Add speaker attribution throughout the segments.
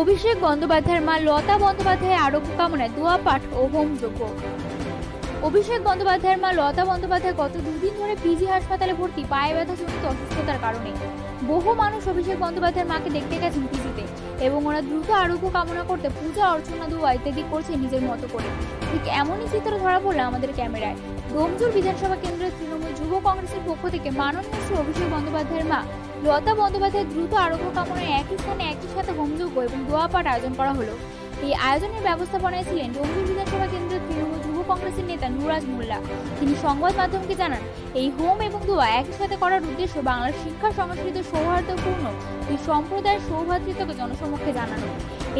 Speaker 1: অভিষেক বন্দ্যোপাধ্যায়ের মা লতা বন্দ্যোপাধ্যায়ের আরোগ্য কামনায় দোয়া, পাঠ ও হোম যজ্ঞ অভিষেক বন্দ্যোপাধ্যায়ের মা লতা বন্দ্যোপাধ্যায় গত দুদিন ধরে পিজি হাসপাতালে ভর্তি, পায়ে ব্যথা জনিত অসুস্থতার কারণে। বহু মানুষ অভিষেক বন্দ্যোপাধ্যায়ের মাকে দেখতে গেছেন পিজিতে এবং ওরা দ্রুত আরোগ্য কামনা করতে পূজা, অর্চনা, দোয়া ইত্যাদি করছে নিজের মতো করে। ঠিক এমনই চিত্র ধরা পড়ল আমাদের ক্যামেরায়। ডোমজুর বিধানসভা কেন্দ্রের তৃণমূল যুব কংগ্রেসের পক্ষ থেকে মাননীয় শ্রী অভিষেক বন্দ্যোপাধ্যায়ের মা লতা বন্দ্যোপাধ্যায়ের দ্রুত আরোগ্য কামনায় একই স্থানে একই সাথে হোমযজ্ঞ এবং দোয়া পাঠ আয়োজন করা হলো। এই আয়োজনের ব্যবস্থাপনায় ছিলেন ডোমজুর বিধানসভা কেন্দ্রের তৃণমূল যুব কংগ্রেসের নেতা নুরাজ মোল্লা। তিনি সংবাদ মাধ্যমকে জানান, এই হোম এবং দোয়া একই সাথে করার উদ্দেশ্য বাংলার শিক্ষা সংস্কৃতি সৌহার্দ্যপূর্ণ, এই সম্প্রদায়ের সৌভাতৃত্বকে জনসমক্ষে জানানো।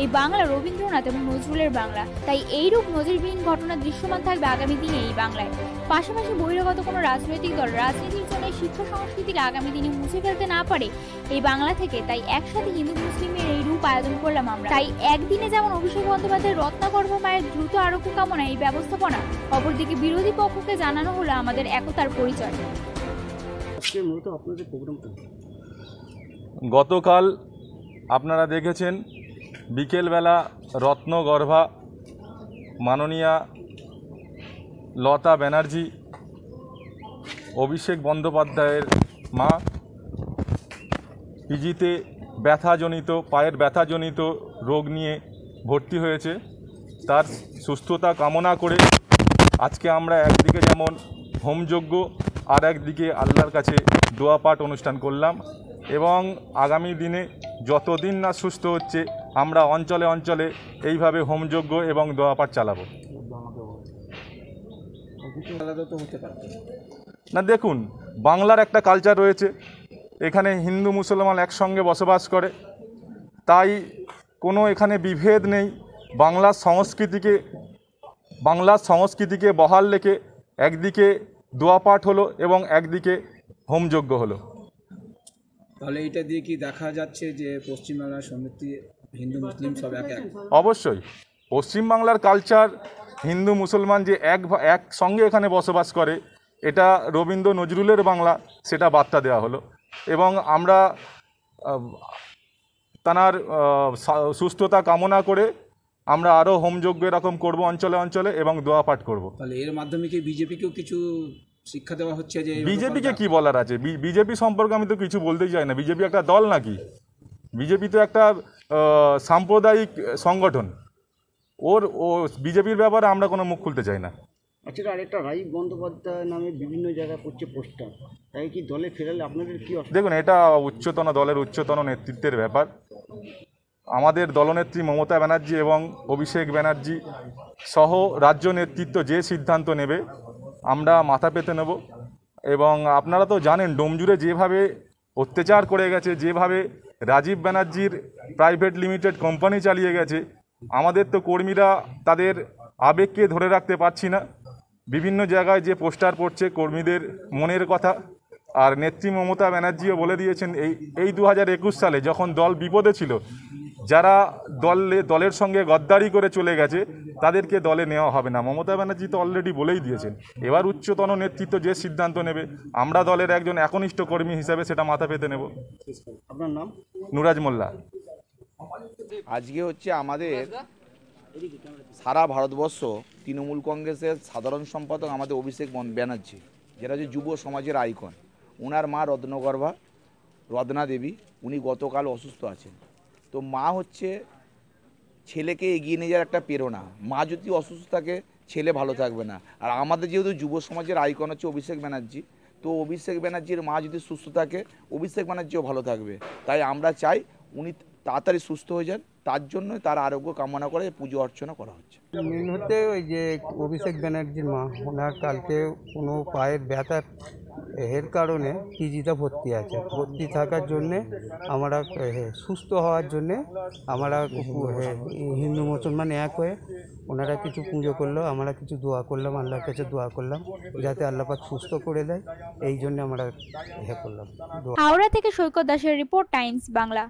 Speaker 1: এই বাংলা রবীন্দ্রনাথ এবং নজরুলের বাংলা। তাই এইরূপ নজিরবিহীন ঘটনা দৃশ্যমান থাকবে আগামী দিনে এই বাংলায়। পাশাপাশি বহিরাগত কোনো রাজনৈতিক দল রাজনীতির জন্য শিক্ষা সংস্কৃতিকে আগামী দিনে মুছে ফেলতে না পারে এই বাংলা থেকে তাই একসাথে হিন্দু মুসলিমের এই রূপ আয়োজন করলাম আমরা। তাই একদিনে যেমন অভিষেক বন্দ্যোপাধ্যায়ের রত্নাগর্ভ মায়ের দ্রুত আরোগ্য কামনা এই ব্যবস্থাপনা অপরদিকে বিরোধী পক্ষকে জানানো হলো আমাদের একতার পরিচয়।
Speaker 2: আজকে মূলত আপনাদের প্রোগ্রামটা।
Speaker 3: গতকাল আপনারা দেখেছেন বিকেলবেলা রত্নগর্ভা, মাননীয়া লতা ব্যানার্জি, অভিষেক বন্দ্যোপাধ্যায়ের মা, পিজিতে ব্যথাজনিত, পায়ের ব্যথাজনিত রোগ নিয়ে ভর্তি হয়েছে। তার সুস্থতা কামনা করে আজকে আমরা একদিকে যেমন হোমযজ্ঞ, আর একদিকে আল্লাহর কাছে দোয়া পাঠ অনুষ্ঠান করলাম। এবং আগামী দিনে যতদিন না সুস্থ হচ্ছে আমরা অঞ্চলে অঞ্চলে এইভাবে হোমযজ্ঞ এবং দোয়া পাঠ চালাবো। না, দেখুন, বাংলার একটা কালচার রয়েছে। এখানে হিন্দু মুসলমান একসঙ্গে বসবাস করে। তাই কোনো এখানে বিভেদ নেই। বাংলার সংস্কৃতিকে বাংলার সংস্কৃতিকে বহাল রেখে একদিকে দোয়াপাঠ হলো এবং একদিকে হোমযজ্ঞ হলো।
Speaker 2: তাহলে এটা দিয়ে কি দেখা যাচ্ছে যে পশ্চিমবাংলার সমিতি হিন্দু মুসলিম সব এক এক।
Speaker 3: অবশ্যই। পশ্চিমবাংলার কালচার হিন্দু মুসলমান যে এক ভা- একসঙ্গে এখানে বসবাস করে এটা রবীন্দ্র নজরুলের বাংলা সেটা বার্তা দেওয়া হলো। এবং আমরা তানার সুস্থতা কামনা করে আমরা আরও হোমযজ্ঞ এরকম করব অঞ্চলে অঞ্চলে এবং দোয়া পাঠ করব।
Speaker 2: তাহলে এর মাধ্যমে কি বিজেপিকেও কিছু শিক্ষা দেওয়া হচ্ছে যে
Speaker 3: বিজেপিকে কি বলার আছে? বিজেপি সম্পর্কে আমি তো কিছু বলতেই চাই না। বিজেপি একটা দল নাকি? বিজেপি তো একটা সাম্প্রদায়িক সংগঠন। ওর ও বিজেপির ব্যাপারে আমরা কোনো মুখ খুলতে চাই না।
Speaker 4: আচ্ছা আরেকটা রাজীব বন্দ্যোপাধ্যায় নামে বিভিন্ন জায়গায় পড়ছে পোস্টার। তাই কি দলে ফেরালে আপনাদের কি
Speaker 3: দেখুন এটা উচ্চতন দলের উচ্চতন নেতৃত্বের ব্যাপার। আমাদের দলনেত্রী মমতা ব্যানার্জি এবং অভিষেক ব্যানার্জি সহ রাজ্য নেতৃত্ব যে সিদ্ধান্ত নেবে আমরা মাথা পেতে নেব। এবং আপনারা তো জানেন ডোমজুড়ে যেভাবে অত্যাচার করে গেছে যেভাবে রাজীব ব্যানার্জির প্রাইভেট লিমিটেড কোম্পানি চালিয়ে গেছে। আমাদের তো কর্মীরা তাদের আবেগকে ধরে রাখতে পারছি না। বিভিন্ন জায়গায় যে পোস্টার পড়ছে কর্মীদের মনের কথা, আর নেত্রী মমতা ব্যানার্জিও বলে দিয়েছেন, এই এই দু হাজার একুশ সালে যখন দল বিপদে ছিল যারা দলে দলের সঙ্গে গদ্দারি করে চলে গেছে তাদেরকে দলে নেওয়া হবে না। মমতা ব্যানার্জি তো অলরেডি বলেই দিয়েছেন এবার উচ্চতন নেতৃত্ব যে সিদ্ধান্ত নেবে আমরা দলের একজন একনিষ্ঠ কর্মী হিসাবে সেটা মাথা পেতে নেব।
Speaker 4: আপনার নাম?
Speaker 3: নুরাজ মোল্লা।
Speaker 5: আজকে হচ্ছে আমাদের সারা ভারতবর্ষ তৃণমূল কংগ্রেসের সাধারণ সম্পাদক আমাদের অভিষেক বন- ব্যানার্জি যেটা হচ্ছে যুব সমাজের আইকন। ওনার মা রত্নগর্ভা রত্না দেবী উনি গতকাল অসুস্থ আছেন। তো মা হচ্ছে ছেলেকে এগিয়ে নিয়ে যাওয়ার একটা প্রেরণা। মা যদি অসুস্থ থাকে, ছেলে ভালো থাকবে না। আর আমাদের যেহেতু যুব সমাজের আইকন হচ্ছে অভিষেক ব্যানার্জি, তো অভিষেক ব্যানার্জির মা যদি সুস্থ থাকে, অভিষেক ব্যানার্জিও ভালো থাকবে। তাই আমরা চাই উনি তাড়াতাড়ি সুস্থ হয়ে যান, তার জন্য তার আরোগ্য কামনা করে পুজো অর্চনা করা হচ্ছে।
Speaker 6: মেন হচ্ছে ওই যে অভিষেক ব্যানার্জির মা, ওনার কালকে কোনো পায়ের ব্যথার এর কারণে পিজিতে ভর্তি আছে। ভর্তি থাকার জন্যে আমরা সুস্থ হওয়ার জন্যে আমরা হিন্দু, মুসলমান এক হয়ে ওনারা কিছু পুজো করল, আমরা কিছু দোয়া করলাম, আল্লাহর কাছে দোয়া করলাম, যাতে আল্লাপাক সুস্থ করে দেয়, এই জন্য আমরা ইয়ে করলাম।
Speaker 1: হাওড়া থেকে সৈকত দাসের রিপোর্ট, টাইমস বাংলা।